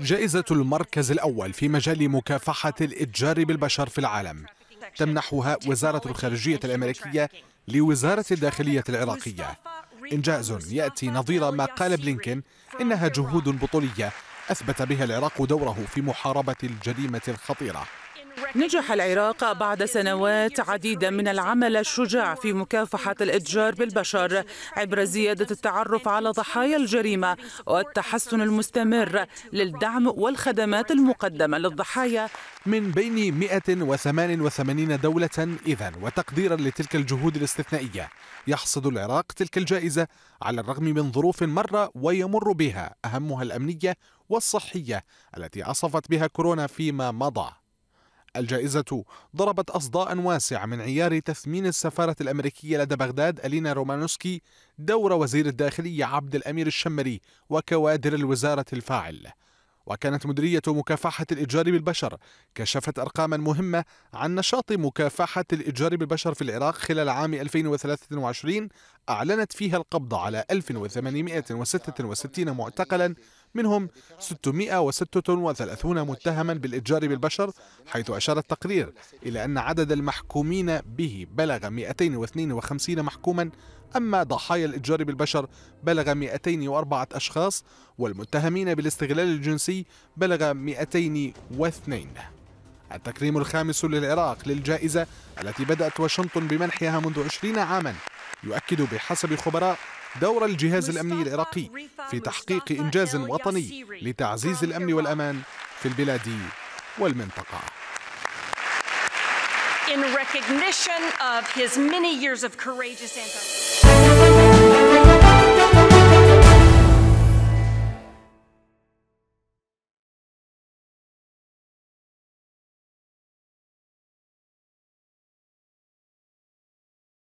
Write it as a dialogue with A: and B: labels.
A: جائزة المركز الأول في مجال مكافحة الإتجار بالبشر في العالم. تمنحها وزارة الخارجية الأمريكية لوزارة الداخلية العراقية. إنجاز يأتي نظير ما قال بلينكين إنها جهود بطولية أثبت بها العراق دوره في محاربة الجريمة الخطيرة.
B: نجح العراق بعد سنوات عديدة من العمل الشجاع في مكافحة الإتجار بالبشر عبر زيادة التعرف على ضحايا الجريمة والتحسن المستمر للدعم والخدمات المقدمة للضحايا.
A: من بين 188 دولة إذا وتقديرا لتلك الجهود الاستثنائية يحصد العراق تلك الجائزة على الرغم من ظروف مرة ويمر بها أهمها الأمنية والصحية التي عصفت بها كورونا فيما مضى. الجائزة ضربت أصداء واسعة من عيار تثمين السفارة الأمريكية لدى بغداد ألينا رومانوسكي دور وزير الداخلية عبد الأمير الشمري وكوادر الوزارة الفاعل. وكانت مديرية مكافحة الإتجار بالبشر كشفت أرقاما مهمة عن نشاط مكافحة الإتجار بالبشر في العراق خلال عام 2023 أعلنت فيها القبض على 1866 معتقلا منهم 636 متهما بالإتجار بالبشر حيث أشار التقرير إلى أن عدد المحكومين به بلغ 252 محكوما أما ضحايا الإتجار بالبشر بلغ 204 أشخاص والمتهمين بالاستغلال الجنسي بلغ 202 التكريم الخامس للعراق للجائزة التي بدأت واشنطن بمنحها منذ 20 عاما يؤكد بحسب خبراء دور الجهاز الأمني العراقي في تحقيق إنجاز وطني لتعزيز الأمن والأمان في البلاد والمنطقة.
C: In recognition of his many years of courageous